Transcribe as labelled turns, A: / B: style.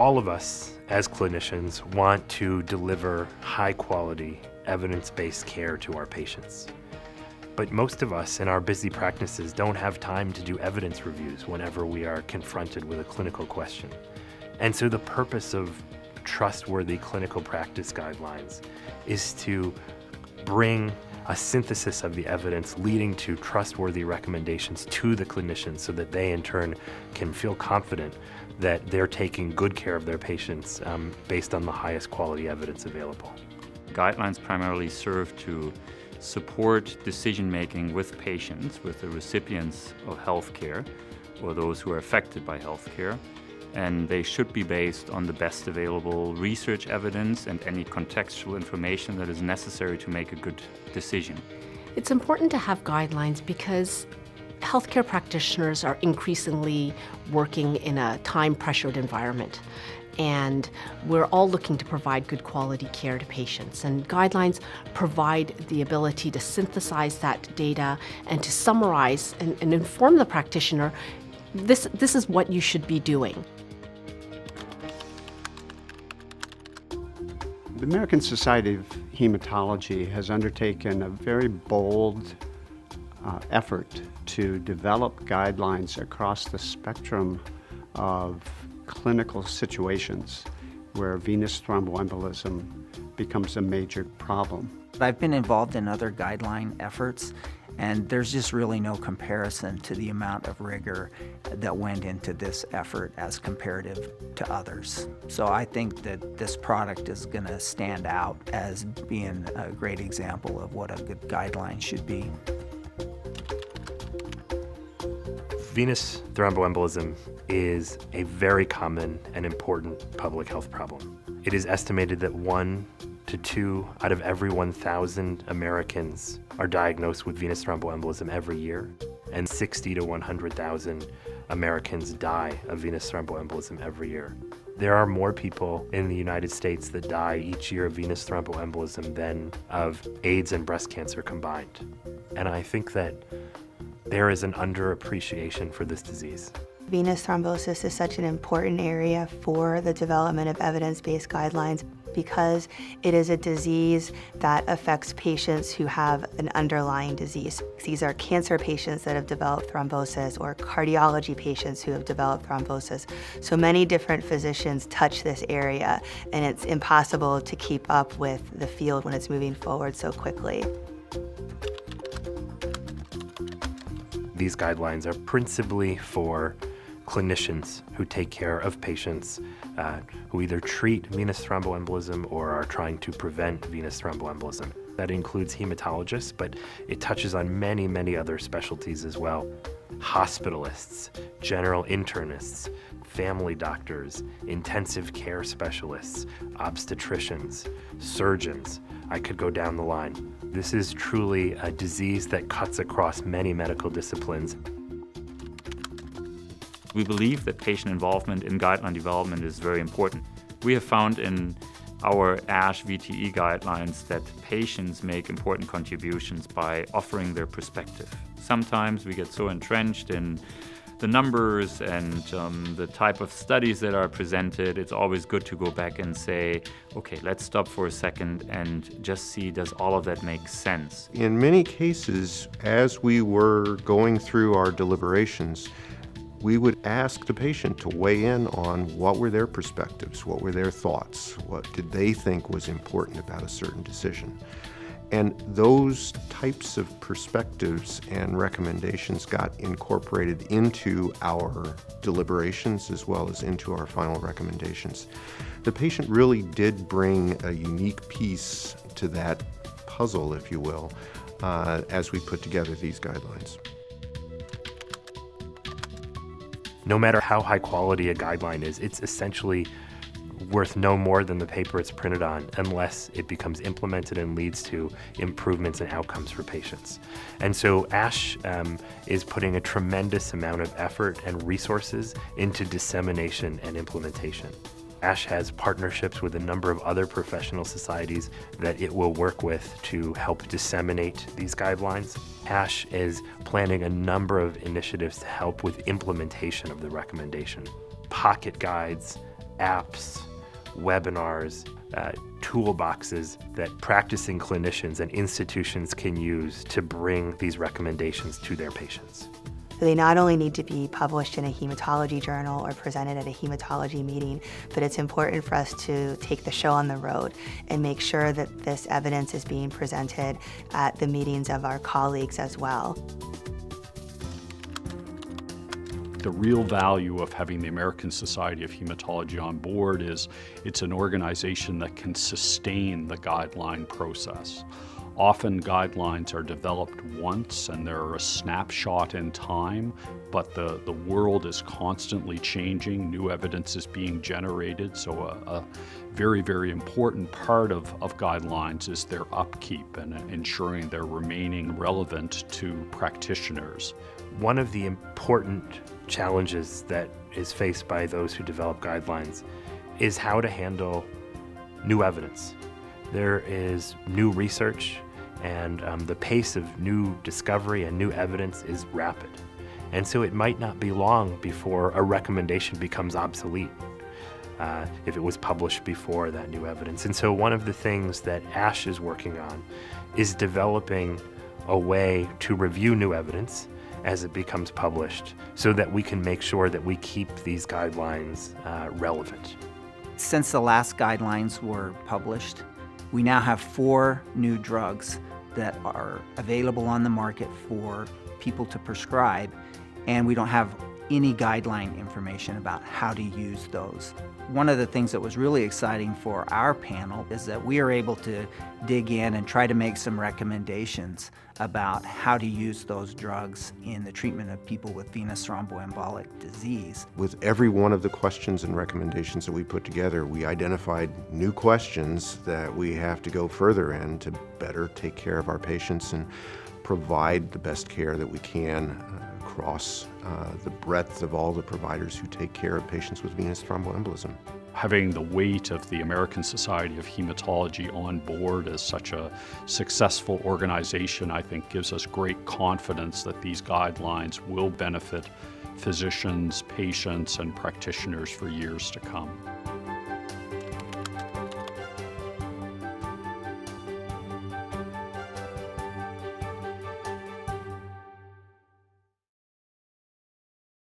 A: All of us as clinicians want to deliver high quality, evidence based care to our patients. But most of us in our busy practices don't have time to do evidence reviews whenever we are confronted with a clinical question. And so the purpose of trustworthy clinical practice guidelines is to bring a synthesis of the evidence leading to trustworthy recommendations to the clinicians so that they in turn can feel confident that they're taking good care of their patients um, based on the highest quality evidence available.
B: Guidelines primarily serve to support decision making with patients, with the recipients of healthcare, or those who are affected by healthcare. And they should be based on the best available research evidence and any contextual information that is necessary to make a good decision.
C: It's important to have guidelines because healthcare practitioners are increasingly working in a time pressured environment and we're all looking to provide good quality care to patients. And guidelines provide the ability to synthesize that data and to summarize and, and inform the practitioner this, this is what you should be doing.
D: The American Society of Hematology has undertaken a very bold uh, effort to develop guidelines across the spectrum of clinical situations where venous thromboembolism becomes a major problem.
E: I've been involved in other guideline efforts, and there's just really no comparison to the amount of rigor that went into this effort as comparative to others. So I think that this product is going to stand out as being a great example of what a good guideline should be.
A: Venous thromboembolism is a very common and important public health problem. It is estimated that one to two out of every 1,000 Americans are diagnosed with venous thromboembolism every year, and 60 to 100,000 Americans die of venous thromboembolism every year. There are more people in the United States that die each year of venous thromboembolism than of AIDS and breast cancer combined. And I think that there is an underappreciation for this disease.
F: Venous thrombosis is such an important area for the development of evidence-based guidelines because it is a disease that affects patients who have an underlying disease. These are cancer patients that have developed thrombosis or cardiology patients who have developed thrombosis. So many different physicians touch this area and it's impossible to keep up with the field when it's moving forward so quickly.
A: These guidelines are principally for clinicians who take care of patients uh, who either treat venous thromboembolism or are trying to prevent venous thromboembolism. That includes hematologists, but it touches on many, many other specialties as well. Hospitalists, general internists, family doctors, intensive care specialists, obstetricians, surgeons. I could go down the line. This is truly a disease that cuts across many medical disciplines.
B: We believe that patient involvement in guideline development is very important. We have found in our ASH VTE guidelines that patients make important contributions by offering their perspective. Sometimes we get so entrenched in the numbers and um, the type of studies that are presented, it's always good to go back and say, okay, let's stop for a second and just see does all of that make sense?
G: In many cases, as we were going through our deliberations, we would ask the patient to weigh in on what were their perspectives, what were their thoughts, what did they think was important about a certain decision. And those types of perspectives and recommendations got incorporated into our deliberations as well as into our final recommendations. The patient really did bring a unique piece to that puzzle, if you will, uh, as we put together these guidelines.
A: No matter how high quality a guideline is, it's essentially worth no more than the paper it's printed on unless it becomes implemented and leads to improvements and outcomes for patients. And so ASH um, is putting a tremendous amount of effort and resources into dissemination and implementation. ASH has partnerships with a number of other professional societies that it will work with to help disseminate these guidelines. ASH is planning a number of initiatives to help with implementation of the recommendation. Pocket guides, apps, webinars, uh, toolboxes that practicing clinicians and institutions can use to bring these recommendations to their patients.
F: They not only need to be published in a hematology journal or presented at a hematology meeting, but it's important for us to take the show on the road and make sure that this evidence is being presented at the meetings of our colleagues as well.
H: The real value of having the American Society of Hematology on board is it's an organization that can sustain the guideline process. Often guidelines are developed once and they're a snapshot in time, but the, the world is constantly changing. New evidence is being generated, so a, a very, very important part of, of guidelines is their upkeep and ensuring they're remaining relevant to practitioners.
A: One of the important challenges that is faced by those who develop guidelines is how to handle new evidence. There is new research, and um, the pace of new discovery and new evidence is rapid. And so it might not be long before a recommendation becomes obsolete uh, if it was published before that new evidence. And so one of the things that ASH is working on is developing a way to review new evidence as it becomes published so that we can make sure that we keep these guidelines uh, relevant.
E: Since the last guidelines were published, we now have four new drugs that are available on the market for people to prescribe, and we don't have any guideline information about how to use those. One of the things that was really exciting for our panel is that we are able to dig in and try to make some recommendations about how to use those drugs in the treatment of people with venous thromboembolic disease.
G: With every one of the questions and recommendations that we put together, we identified new questions that we have to go further in to better take care of our patients and provide the best care that we can uh, across uh, the breadth of all the providers who take care of patients with venous thromboembolism.
H: Having the weight of the American Society of Hematology on board as such a successful organization, I think gives us great confidence that these guidelines will benefit physicians, patients, and practitioners for years to come.